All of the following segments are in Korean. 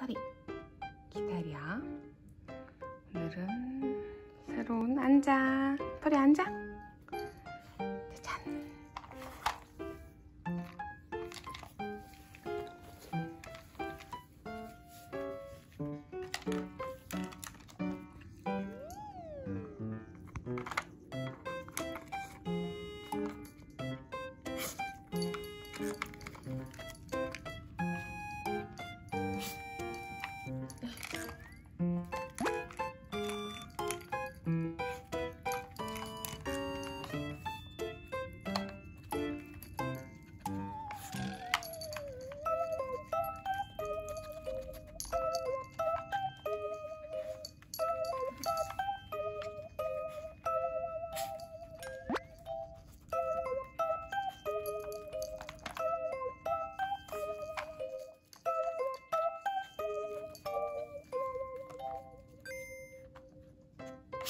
털이 기다려. 오늘은 새로운 앉아 털이 앉아. 짜잔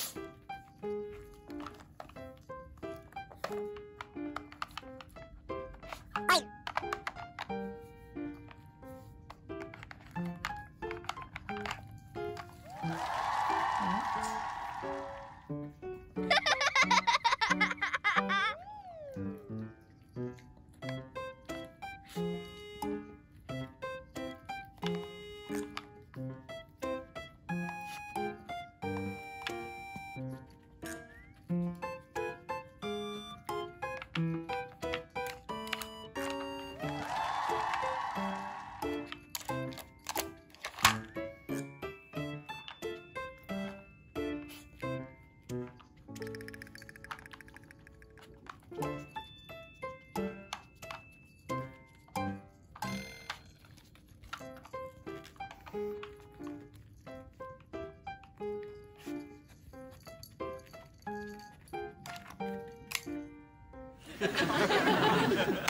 よし! Ha, ha, ha, ha.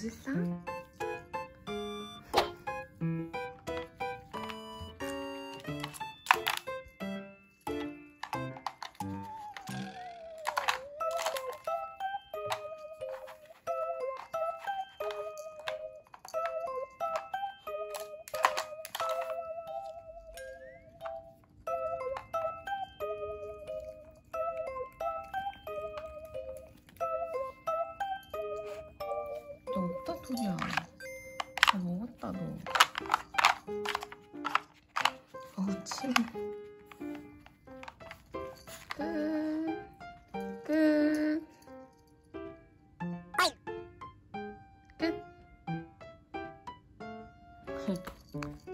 c'est ça. 침. 끝. 끝. 끝.